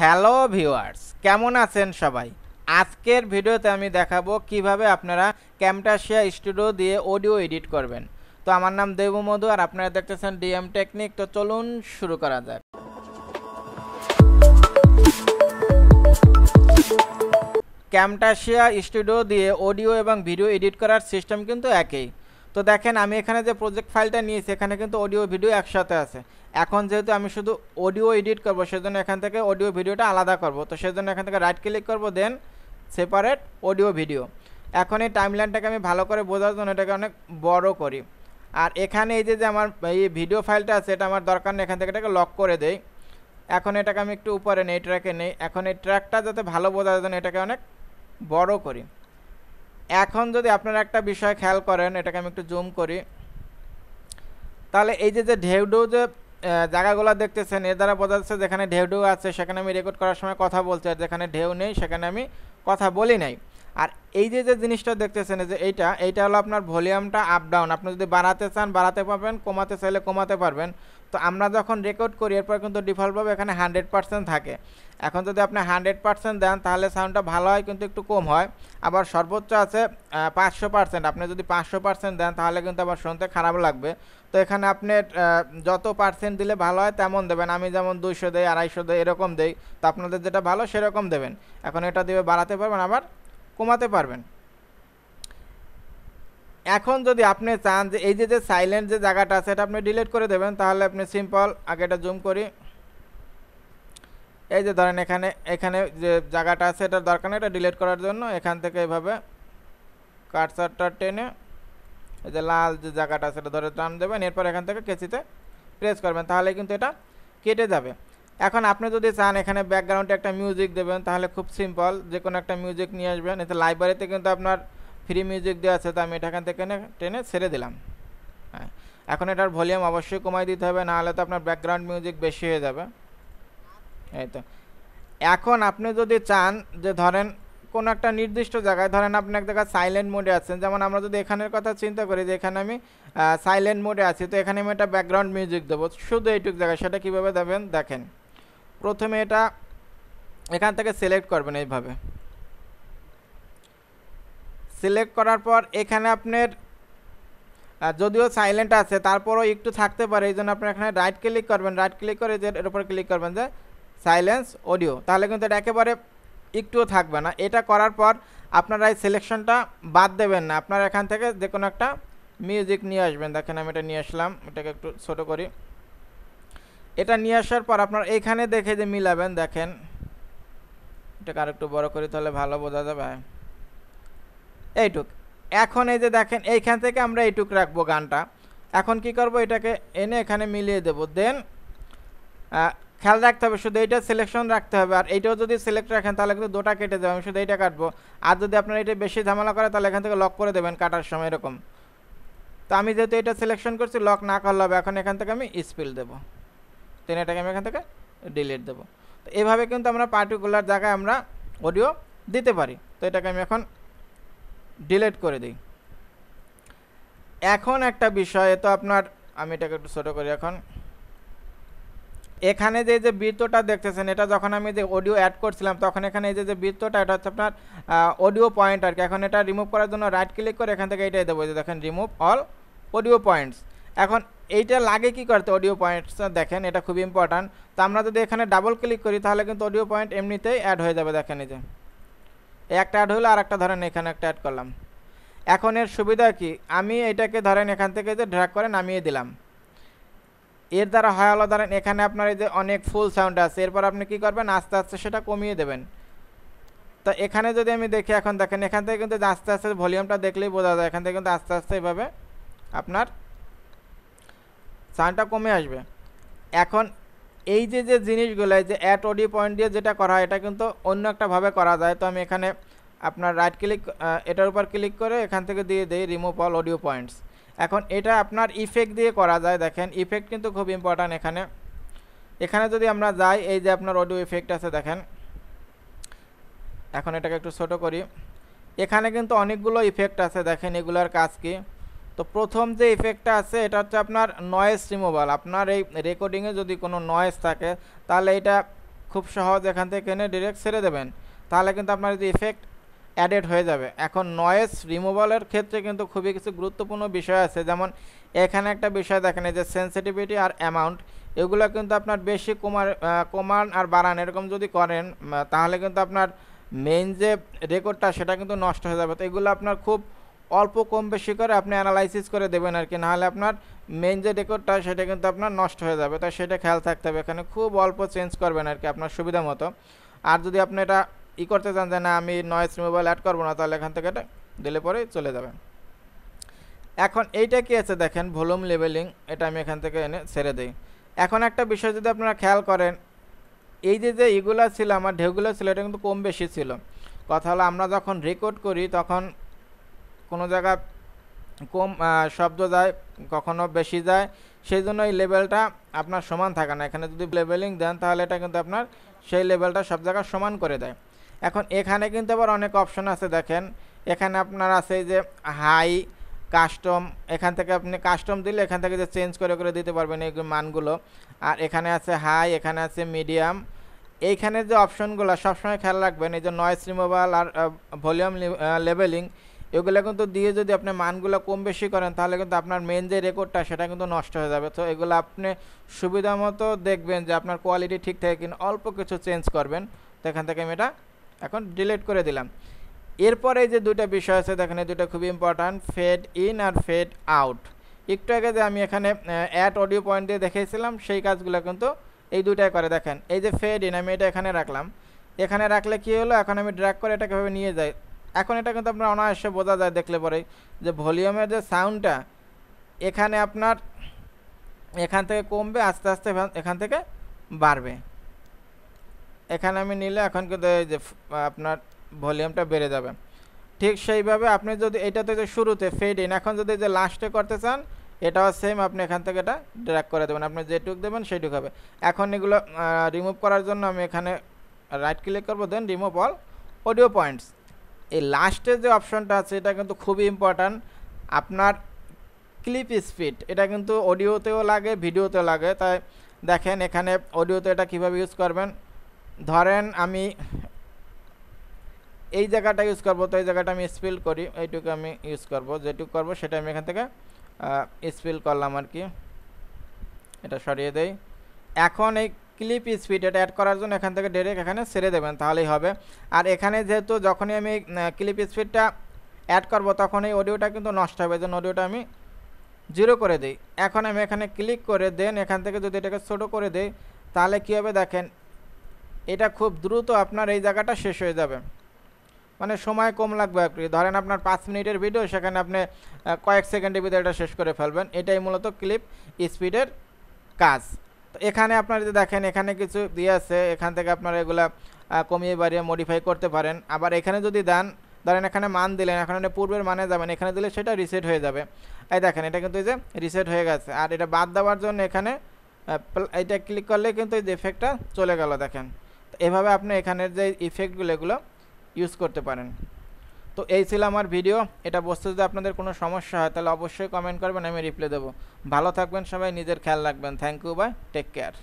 Hello viewers, কেমন আছেন সবাই? আজকের ভিডিওতে আমি দেখাবো কীভাবে আপনারা ক্যামটাশিয়া স্টুডিও দিয়ে অডিও এডিট করবেন। তো আমার নাম দেবমধু আর আপনারা দেখতেছেন ডিএম টেকনিক। তো চলুন শুরু করা যাক। ক্যামটাশিয়া স্টুডিও দিয়ে অডিও এবং ভিডিও এডিট করার সিস্টেম কিন্তু একই। তো দেখেন, আমি এখানে যে প্রজেক্ট ফাইলটা নিয়েছি, এখানে কিন্তু অডিও ভিডিও একসাথে আছে। এখন যেহেতু আমি শুধু অডিও এডিট করব, সেজন্য এখান থেকে অডিও ভিডিওটা আলাদা করব। তো সেজন্য এখান থেকে রাইট ক্লিক করব দেন সেপারেট অডিও ভিডিও এখন এই টাইমলাইনটাকে আমি ভালো করে বোঝার জন্য এটাকে অনেক বড় করি। আর এখানে এই যে যে আমার এই ভিডিও ফাইলটা আছে, এটা আমার দরকার নেই, এখান থেকে এটাকে লক করে দেই। এখন এটাকে আমি একটু উপরে নেই ট্র্যাকে নেই। এখন এই ট্র্যাকটা যাতে ভালো বোঝা যায় এটাকে অনেক বড় করি। এখন যদি আপনারা একটা বিষয় খেয়াল করেন, এটাকে আমি একটু জুম করি। তাহলে এই যে যে ঢেউ ঢেউ যে জায়গাগুলো দেখতেছেন, এর দ্বারা বোঝা যাচ্ছে যেখানে ঢেউ ঢেউ আছে, সেখানে আমি রেকর্ড করার সময় কথা বলছি, আর যেখানে ঢেউ নেই, সেখানে আমি কথা বলি নাই। আর এই যে যে জিনিসটা দেখতেছেন যে এইটা এইটা হলো আপনার ভলিউমটা আপ ডাউন আপনি যদি বাড়াতে চান, বাড়াতে পারবেন, কমাতে চাইলে কমাতে পারবেন। তো আমরা যখন রেকর্ড করি, এরপর কিন্তু ডিফল্টভাবে এখানে হান্ড্রেড পার্সেন্ট থাকে। এখন যদি আপনি হান্ড্রেড পার্সেন্ট দেন, তাহলে সাউন্ডটা ভালো হয়, কিন্তু একটু কম হয়। আবার সর্বোচ্চ আছে পাঁচশো পার্সেন্ট আপনি যদি পাঁচশো পার্সেন্ট দেন, তাহলে কিন্তু আবার শুনতে খারাপ লাগবে। তো এখানে আপনি যত পার্সেন্ট দিলে ভালো হয়, তেমন দেবেন। আমি যেমন দুইশো দেই, আড়াইশো দেই, এরকম দেই। তো আপনাদের যেটা ভালো, সেরকম দেবেন। এখন এটা দিয়ে বাড়াতে পারবেন, আবার কমাতে পারবেন। এখন যদি আপনি চান যে এই যে যে সাইলেন্ট যে জায়গাটা আছে, এটা আপনি ডিলিট করে দেবেন, তাহলে আপনি সিম্পল আগে এটা জুম করি। এই যে ধরেন এখানে এখানে যে জায়গাটা আছে, এটার দরকার নেই, এটা ডিলিট করার জন্য এখান থেকে এভাবে কাটসারটা টেনে এই যে লাল যে জায়গাটা আছে, এটা ধরে টান দেবেন, এরপর এখান থেকে কেচিতে প্রেস করবেন, তাহলে কিন্তু এটা কেটে যাবে। এখন আপনি যদি চান এখানে ব্যাকগ্রাউন্ডে একটা মিউজিক দেবেন, তাহলে খুব সিম্পল যে কোনো একটা মিউজিক নিয়ে আসবেন। এতে লাইব্রেরিতে কিন্তু আপনার ফ্রি মিউজিক দেওয়া আছে, তো আমি এটা এখান থেকে টেনে ছেড়ে দিলাম। হ্যাঁ এখন এটার ভলিউম অবশ্যই কমাই দিতে হবে নাহলে তো আপনার ব্যাকগ্রাউন্ড মিউজিক বেশি হয়ে যাবে। এই তো। এখন আপনি যদি চান যে ধরেন কোনো একটা নির্দিষ্ট জায়গায়, ধরেন আপনি এক জায়গায় সাইলেন্ট মোডে আছেন, যেমন আমরা যদি এখানের কথা চিন্তা করি যে এখানে আমি সাইলেন্ট মোডে আছি, তো এখানে আমি একটা ব্যাকগ্রাউন্ড মিউজিক দেবো। শুধু এইটুক জায়গায়, সেটা কীভাবে দেবেন? দেখেন। প্রথমে এটা এখান থেকে সিলেক্ট করবেন এইভাবে। সিলেক্ট করার পর এখানে আপনার যদিও সাইলেন্ট আছে, তারপরও একটু থাকতে পারে এই জন্য আপনি এখানে রাইট ক্লিক করবেন। রাইট ক্লিক করে যে এর উপর ক্লিক করবেন যে সাইলেন্স অডিও তাহলে কিন্তু এটা একেবারে একটুও থাকবে না। এটা করার পর আপনারা এই সিলেকশনটা বাদ দেবেন না। আপনারা এখান থেকে যে কোনো একটা মিউজিক নিয়ে আসবেন। দেখেন আমি এটা নিয়ে আসলাম। এটাকে একটু ছোটো করি। এটা নিয়ে আসার পর আপনার এইখানে দেখে যে মিলাবেন, দেখেন। এটাকে আর একটু বড় করি তাহলে ভালো বোঝা যাবে। এইটুক। এখন এই যে দেখেন, এইখান থেকে আমরা এইটুক রাখব গানটা। এখন কি করব, এটাকে এনে এখানে মিলিয়ে দেব। দেন খেয়াল রাখতে হবে, শুধু এইটা সিলেকশন রাখতে হবে। আর এইটাও যদি সিলেক্ট রাখেন, তাহলে কিন্তু দুটা কেটে যাবে। আমি শুধু এইটা কাটবো। আর যদি আপনার এটা বেশি ঝামেলা করে, তাহলে এখান থেকে লক করে দেবেন কাটার সময় এরকম। তো আমি যেহেতু এটা সিলেকশন করছি লক না করলে হবে। এখন এখান থেকে আমি স্পিল দেবো। দেন এটাকে আমি এখান থেকে ডিলিট দেবো। তো এভাবে কিন্তু আমরা পার্টিকুলার জায়গায় আমরা অডিও দিতে পারি। তো এটাকে আমি এখন ডিলিট করে দিই। এখন একটা বিষয় তো আপনার, আমি এটাকে একটু ছোটো করি এখন। এখানে যে যে বৃত্তটা দেখতেছেন, এটা যখন আমি যে অডিও অ্যাড করছিলাম, তখন এখানে এই যে যে বৃত্তটা, এটা হচ্ছে আপনার অডিও পয়েন্ট আর কি। এখন এটা রিমুভ করার জন্য রাইট ক্লিক করে এখান থেকে এইটাই দেবো যে দেখেন রিমুভ অল অডিও পয়েন্টস এখন এইটা লাগে কি করতে? অডিও পয়েন্টস দেখেন, এটা খুব ইম্পর্ট্যান্ট তো আমরা যদি এখানে ডাবল ক্লিক করি, তাহলে কিন্তু অডিও পয়েন্ট এমনিতেই অ্যাড হয়ে যাবে, দেখেন এই যে। একটা অ্যাড হলো আর একটা ধরেন এখানে একটা অ্যাড করলাম। এখন এর সুবিধা কি? আমি এটাকে ধরেন এখান থেকে যে ড্র্যাগ করে নামিয়ে দিলাম। এর দ্বারা হয় হলো, ধরেন এখানে আপনার এই যে অনেক ফুল সাউন্ড আছে, এরপর আপনি কি করবেন? আস্তে আস্তে সেটা কমিয়ে দেবেন। তো এখানে যদি আমি দেখি, এখন দেখেন এখান থেকে কিন্তু আস্তে আস্তে ভলিউমটা দেখলেই বোঝা যায়, এখান থেকে কিন্তু আস্তে আস্তে এভাবে আপনার সাউন্ডটা কমে আসবে। এখন এই যে যে জিনিসগুলো যে অ্যাট অডিও পয়েন্ট দিয়ে যেটা করা হয়, এটা কিন্তু অন্য একটাভাবে করা যায়। তো আমি এখানে আপনার রাইট ক্লিক এটার উপর ক্লিক করে এখান থেকে দিয়ে দিই রিমুভ অল অডিও পয়েন্টস এখন এটা আপনার ইফেক্ট দিয়ে করা যায়। দেখেন ইফেক্ট কিন্তু খুব ইম্পর্ট্যান্ট এখানে। এখানে যদি আমরা যাই, এই যে আপনার অডিও ইফেক্ট আছে, দেখেন। এখন এটাকে একটু ছোট করি। এখানে কিন্তু অনেকগুলো ইফেক্ট আছে। দেখেন, এগুলোর কাজ কি? তো প্রথম যে ইফেক্টটা আছে, এটা হচ্ছে আপনার নয়েস রিমুভাল আপনার এই রেকর্ডিংয়ে যদি কোনো নয়েস থাকে, তাহলে এটা খুব সহজ এখান থেকে এনে ডিরেক্ট ছেড়ে দেবেন। তাহলে কিন্তু আপনার যদি ইফেক্ট অ্যাডেড হয়ে যাবে। এখন নয়েস রিমুভালের ক্ষেত্রে কিন্তু খুবই কিছু গুরুত্বপূর্ণ বিষয় আছে। যেমন এখানে একটা বিষয় দেখেন যে সেন্সিটিভিটি আর অ্যামাউন্ট এগুলো কিন্তু আপনার বেশি কমার কমান আর বাড়ান। এরকম যদি করেন তাহলে কিন্তু আপনার মেইন যে রেকর্ডটা সেটা কিন্তু নষ্ট হয়ে যাবে। তো এগুলো আপনার খুব অল্প কম বেশি করে আপনি অ্যানালাইসিস করে দেবেন আর কি। নাহলে আপনার মেন যে রেকর্ডটা সেটা কিন্তু আপনার নষ্ট হয়ে যাবে। তাই সেটা খেয়াল থাকতে হবে। এখানে খুব অল্প চেঞ্জ করবেন আর কি আপনার সুবিধা মতো। আর যদি আপনি এটা ই করতে চান যে, না, আমি নয়েস রিমুভাল অ্যাড করব না, তাহলে এখান থেকে এটা দিলে পরে চলে যাবে এখন এইটা কি আছে দেখেন? ভলিউম লেভেলিং এটা আমি এখান থেকে এনে ছেড়ে দিই। এখন একটা বিষয় যদি আপনারা খেয়াল করেন, এই যে যে এগুলো ছিল, আমার ঢেউগুলো ছিল, এটা কিন্তু কম বেশি ছিল। কথা হলো, আমরা যখন রেকর্ড করি, তখন কোনো জায়গা কম শব্দ যায়, কখনো বেশি যায়, সেই জন্য এই লেভেলটা আপনার সমান থাকে না। এখানে যদি লেভেলিং দেন, তাহলে এটা কিন্তু আপনার সেই লেভেলটা সব জায়গায় সমান করে দেয়। এখন এখানে কিন্তু আবার অনেক অপশন আছে, দেখেন। এখানে আপনার আছে যে হাই কাস্টম এখান থেকে আপনি কাস্টম দিলে এখান থেকে যে চেঞ্জ করে করে দিতে পারবেন এই মানগুলো। আর এখানে আছে হাই এখানে আছে মিডিয়াম এইখানে যে অপশনগুলো সবসময় খেয়াল রাখবেন, এই যে নয়েস রিমুভাল আর ভলিউম লেভেলিং এগুলো কিন্তু দিয়ে যদি আপনি মানগুলো কম বেশি করেন, তাহলে কিন্তু আপনার মেন যে রেকর্ডটা সেটা কিন্তু নষ্ট হয়ে যাবে। তো এগুলো আপনি সুবিধা মতো দেখবেন যে আপনার কোয়ালিটি ঠিক থাকে কিনা, অল্প কিছু চেঞ্জ করবেন। তো এখান থেকে আমি এটা এখন ডিলিট করে দিলাম। এরপরে যে দুইটা বিষয় আছে, দেখেন এই দুটো খুবই ইম্পর্ট্যান্ট ফেড ইন আর ফেড আউট একটু আগে যে আমি এখানে অ্যাড অডিও পয়েন্ট দিয়ে দেখিয়েছিলাম, সেই কাজগুলো কিন্তু এই দুইটাই করে। দেখেন, এই যে ফেড ইন আমি এটা এখানে রাখলাম। এখানে রাখলে কি হলো? এখন আমি ড্র্যাগ করে এটাকে ভাবে নিয়ে যাই। এখন এটা কিন্তু আপনার অনায়াসে বোঝা যায়, দেখলে পরেই, যে ভলিউমের যে সাউন্ডটা, এখানে আপনার, এখান থেকে কমবে, আস্তে আস্তে এখান- থেকে বাড়বে। এখানে আমি নিলে এখন কিন্তু এই যে, আপনার ভলিউমটা বেড়ে যাবে। ঠিক সেইভাবে আপনি যদি এটাতে যে শুরুতে ফেড ইন এখন যদি যে লাস্টে করতে চান, এটাও সেম আপনি এখান থেকে এটা ড্র্যাগ করে দেবেন। আপনি যেটুক দেবেন সেইটুক হবে। এখন এগুলো রিমুভ করার জন্য আমি এখানে রাইট ক্লিক করব then remove all audio points এই লাস্টের যে অপশনটা আছে, এটা কিন্তু খুবই ইম্পর্ট্যান্ট আপনার ক্লিপ স্পিড এটা কিন্তু অডিওতেও লাগে, ভিডিওতেও লাগে। তাই দেখেন এখানে অডিওতে এটা কীভাবে ইউজ করবেন? ধরেন আমি এই জায়গাটা ইউজ করব, তো এই জায়গাটা আমি স্পিল করি, এইটুকু আমি ইউজ করব, যেটুকু করব সেটা আমি এখান থেকে স্পিল করলাম আর কি। এটা সরিয়ে দেই। এখন এই ক্লিপ স্পিড এটা অ্যাড করার জন্য এখান থেকে ডাইরেক্ট এখানে ছেড়ে দেবেন, তাহলেই হবে। আর এখানে যেহেতু যখনই আমি ক্লিপ স্পিডটা অ্যাড করব তখন এই অডিওটা কিন্তু নষ্ট হবে জন্য অডিওটা আমি জিরো করে দিই। এখন আমি এখানে ক্লিক করে দেন এখান থেকে যদি এটাকে ছোটো করে দেই, তাহলে কী হবে দেখেন, এটা খুব দ্রুত আপনার এই জায়গাটা শেষ হয়ে যাবে। মানে সময় কম লাগবে কি। ধরেন আপনার পাঁচ মিনিটের ভিডিও সেখানে আপনি কয়েক সেকেন্ডের ভিতরে এটা শেষ করে ফেলবেন। এটাই মূলত ক্লিপ স্পিডের কাজ। তো এখানে আপনারা যদি দেখেন, এখানে কিছু দিয়ে আছে। এখান থেকে আপনারা এগুলা কমিয়ে বাড়িয়ে মডিফাই করতে পারেন। আবার এখানে যদি দেন, ধরেন এখানে মান দিলেন, এখন পূর্বের মানে যাবেন, এখানে দিলে সেটা রিসেট হয়ে যাবে। এই দেখেন, এটা কিন্তু এই যে রিসেট হয়ে গেছে। আর এটা বাদ দেওয়ার জন্য এখানে এটা ক্লিক করলে কিন্তু এই যে ইফেক্টটা চলে গেল, দেখেন। এভাবে আপনি এখানের যে ইফেক্টগুলো এগুলো ইউজ করতে পারেন। তো এই ছিল আমার ভিডিও। এটা বসতে যদি আপনাদের কোনো সমস্যা হয়, তাহলে অবশ্যই কমেন্ট করবেন, আমি রিপ্লাই দেবো। ভালো থাকবেন সবাই, নিজের খেয়াল রাখবেন। Thank you bye take care